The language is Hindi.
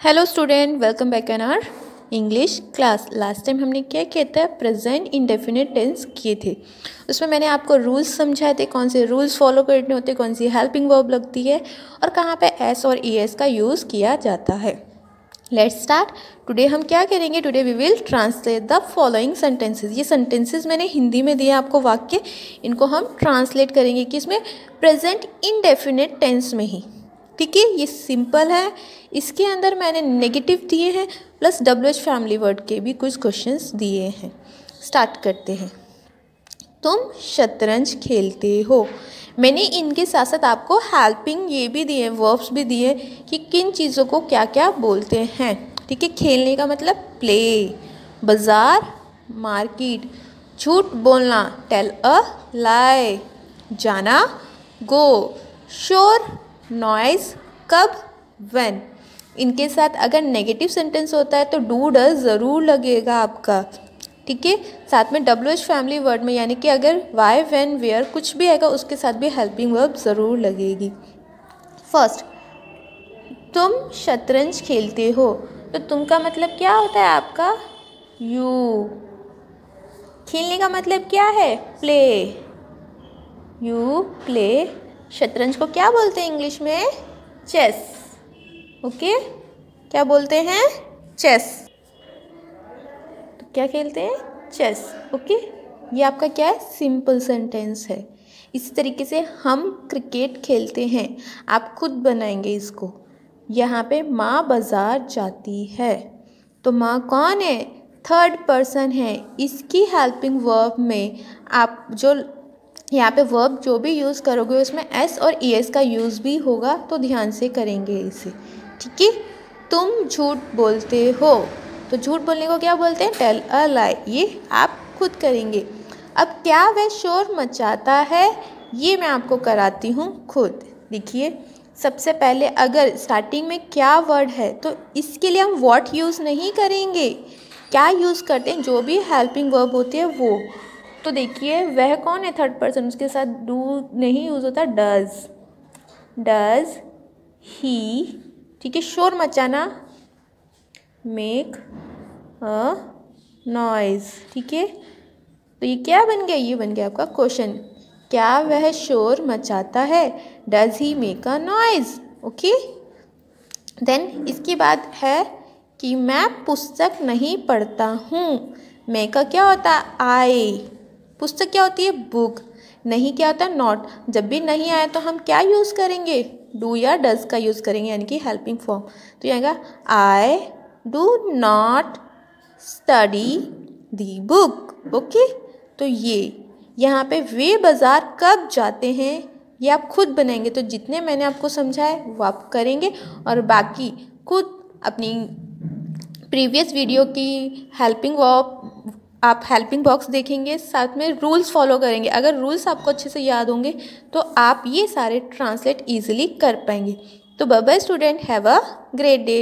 Hello student welcome back in our English class last time हमने क्या किया था? प्रेजेंट इंडेफिनिट टेंस किए थे। उसमें मैंने आपको रूल्स समझाए थे, कौन से रूल्स फॉलो करने होते, कौन सी हेल्पिंग वर्ब लगती है और कहाँ पे एस और ई एस का यूज़ किया जाता है। लेट्स स्टार्ट टुडे हम क्या करेंगे? Today we will translate the following sentences ये सेंटेंसेस मैंने हिंदी में दिया आपको वाक्य। इनको हम ट्रांसलेट करेंगे कि इसमें प्रेजेंट इनडेफिनेट टेंस में ही। ठीक है ये सिंपल है, इसके अंदर मैंने नेगेटिव दिए हैं plus W H family word के भी कुछ क्वेश्चंस दिए हैं। स्टार्ट करते हैं। तुम शतरंज खेलते हो। मैंने इनके साथ साथ आपको हेल्पिंग ये भी दिए वर्ब्स भी दिए कि किन चीज़ों को क्या क्या बोलते हैं। ठीक है, खेलने का मतलब प्ले बाज़ार मार्केट झूठ बोलना टेल अ लाई जाना गो शोर नॉइस कब वेन इनके साथ अगर नेगेटिव सेंटेंस होता है तो डू डज ज़रूर लगेगा आपका। ठीक है? साथ में डब्ल्यू एच फैमिली वर्ड में यानी कि अगर वाई वेन वेयर कुछ भी आएगा, उसके साथ भी हेल्पिंग वर्ब ज़रूर लगेगी। फ़र्स्ट तुम शतरंज खेलते हो तो तुम का मतलब क्या होता है आपका? यू खेलने का मतलब क्या है? प्ले यू प्ले शतरंज को क्या बोलते हैं इंग्लिश में? चेस। ओके? क्या बोलते हैं? चेस। तो क्या खेलते हैं? चेस। ओके? ये आपका क्या है? सिंपल सेंटेंस है। इसी तरीके से हम क्रिकेट खेलते हैं। आप खुद बनाएँगे इसको। यहाँ पे माँ बाज़ार जाती है। तो माँ कौन है? थर्ड पर्सन है। इसकी हेल्पिंग वर्ब में आप जो यहाँ पे वर्ब जो भी यूज़ करोगे, उसमें एस और ई एस का यूज़ भी होगा तो ध्यान से करेंगे इसे। ठीक है? तुम झूठ बोलते हो। तो झूठ बोलने को क्या बोलते हैं? टेल अ लाई ये आप खुद करेंगे। अब क्या वह शोर मचाता है? ये मैं आपको कराती हूँ खुद। देखिए, सबसे पहले अगर स्टार्टिंग में क्या वर्ड है तो इसके लिए हम वॉट यूज़ नहीं करेंगे। क्या यूज़ करते हैं? जो भी हेल्पिंग वर्ब होती है, वो। तो देखिए, वह कौन है थर्ड पर्सन उसके साथ डू नहीं यूज़ होता डज डज ही ठीक है, शोर मचाना मेक अ नॉइज़ ठीक है? तो ये क्या बन गया? ये बन गया आपका क्वेश्चन क्या वह शोर मचाता है? Does he make a noise okay then इसके बाद है कि मैं पुस्तक नहीं पढ़ता हूँ। मैं का क्या होता? आई पुस्तक क्या होती है? बुक। नहीं क्या होता? नॉट। जब भी नहीं आया तो हम क्या यूज़ करेंगे? डू या डज का यूज़ करेंगे, यानी कि हेल्पिंग फॉर्म तो आएगा I do not study the book okay तो ये, यहाँ पे वे बाज़ार कब जाते हैं? ये आप खुद बनाएँगे। तो जितने मैंने आपको समझाए वो आप करेंगे। और बाकी खुद अपनी प्रीवियस वीडियो की हेल्पिंग वर्ब आप हेल्पिंग बॉक्स देखेंगे, साथ में रूल्स फॉलो करेंगे। अगर रूल्स आपको अच्छे से याद होंगे तो आप ये सारे ट्रांसलेट ईजिली कर पाएँगे। तो bye student have a great day